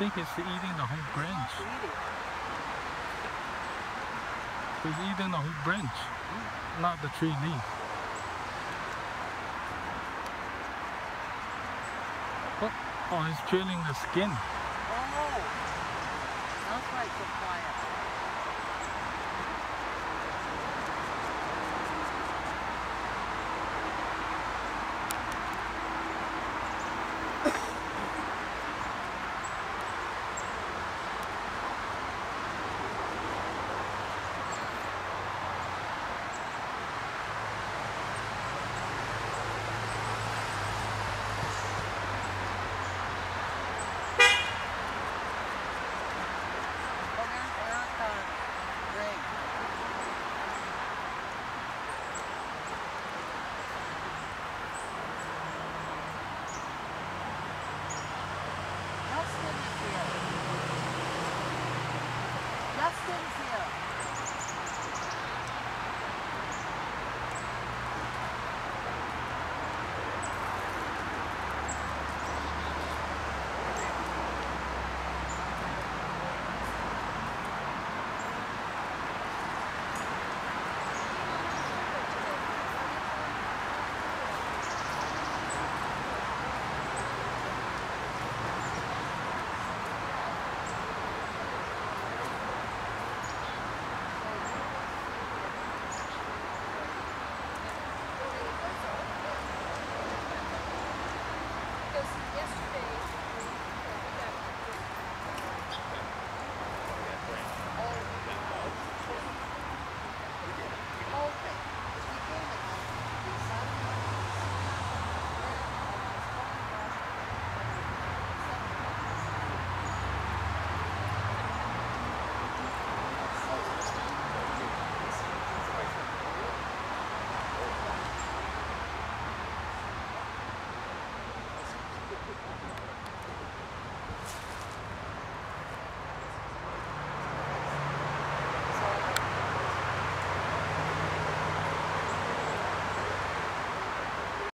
think it's eating the whole branch. He's eating the whole branch, not the tree leaf. Oh, oh he's peeling the skin. Oh, that's why it's so quiet. Cynthia.